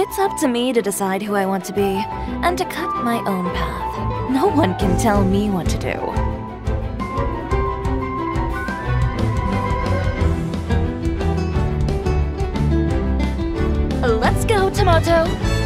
It's up to me to decide who I want to be, and to cut my own path. No one can tell me what to do. Let's go, Tamoto!